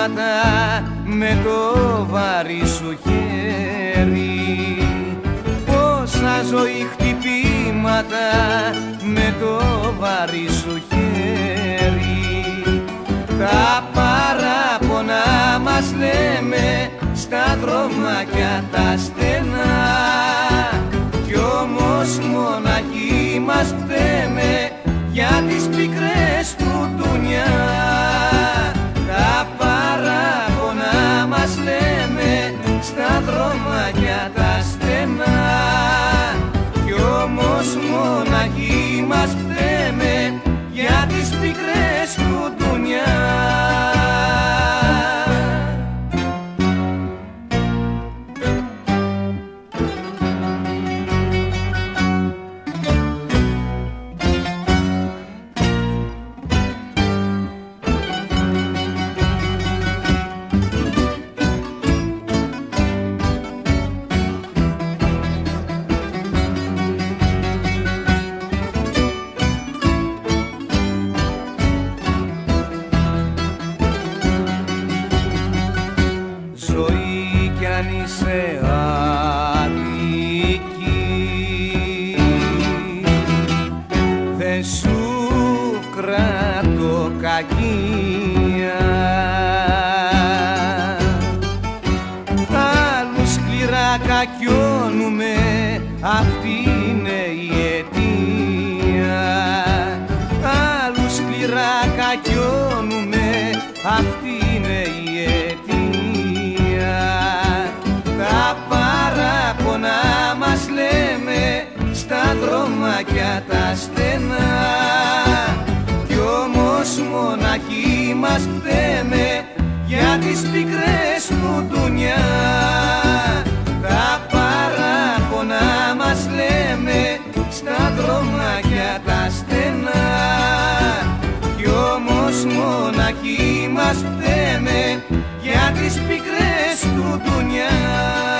κύματα με το βαρύ σου χέρι. Πόσα ζωή χτυπήματα με το βαρύ σου χέρι. Τα παράπονα μας λέμε στα δρόμακια τα στενά. Κι όμως μοναχοί μας φταίμε για τις πικρές μοναχοί μας αυτή είναι η αιτία. Άλλου σκληρά κακιώνουμε. Αυτή είναι η αιτία. Τα παράπονα μας λέμε στα δρόμακια τα στενά. Κι όμως μοναχοί μας φταίμε για τις πικρές μου δουνιά στα δρόμακια τα στενά. Κι όμως μοναχοί μας φταίμε για τις πικρές του δουνιά